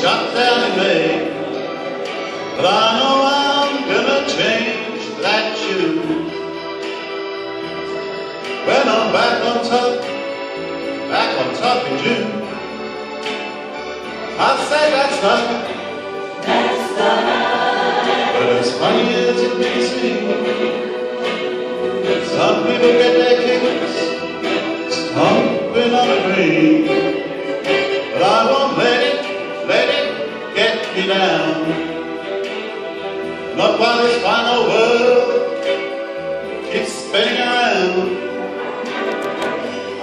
shut down in May. But I know I'm gonna change that tune. When I'm back on top, back on top in June. I say that's not. That's not. But as funny as it may seem, some people get their kicks stomping on a dream. But I won't let it, let it get me down. Not while this final world keeps spinning around.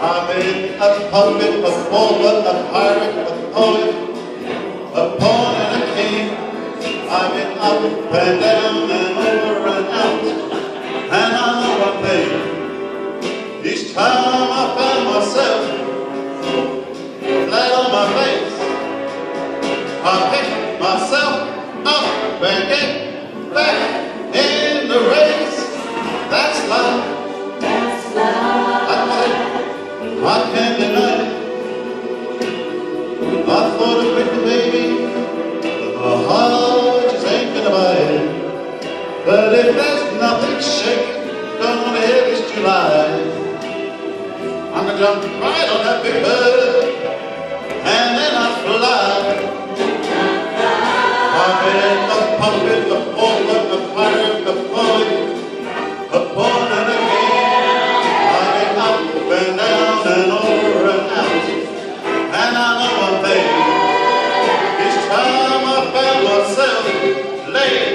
I've been a puppet, a pauper, a pirate, a poet, a pawn and a king. I've been up and down and over and out. And I know one thing. Each time I find myself flat on my face, I I'm right on that big bird, and then I fly. Pumping, the pumping, the forward, the fire, the point, upon and again. Climbing up and down and over and out, and I know I'm there. Each time I found myself late.